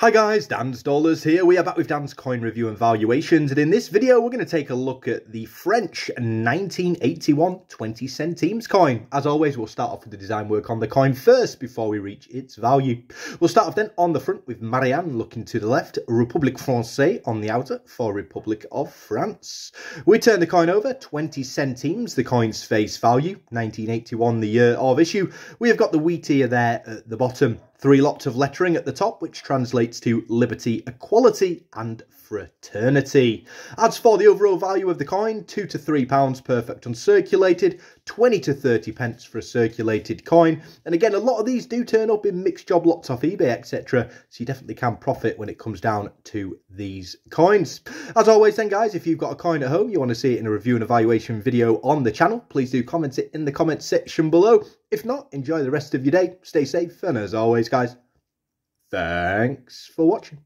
Hi guys, Dan's Dollars here. We are back with Dan's coin review and valuations, and in this video we're going to take a look at the French 1981 20 centimes coin. As always, we'll start off with the design work on the coin first before we reach its value. We'll start off then on the front with Marianne looking to the left, Republique Française on the outer for Republic of France. We turn the coin over, 20 centimes, the coin's face value, 1981 the year of issue. We have got the wheat ear there at the bottom. Three lots of lettering at the top, which translates to liberty, equality, and fraternity. As for the overall value of the coin, two to three pounds perfect uncirculated, 20 to 30 pence for a circulated coin. And again, a lot of these do turn up in mixed job lots off eBay, etc. So you definitely can profit when it comes down to these coins. As always then guys, if you've got a coin at home, you want to see it in a review and evaluation video on the channel, please do comment it in the comment section below. If not, enjoy the rest of your day, stay safe, and as always guys, thanks for watching.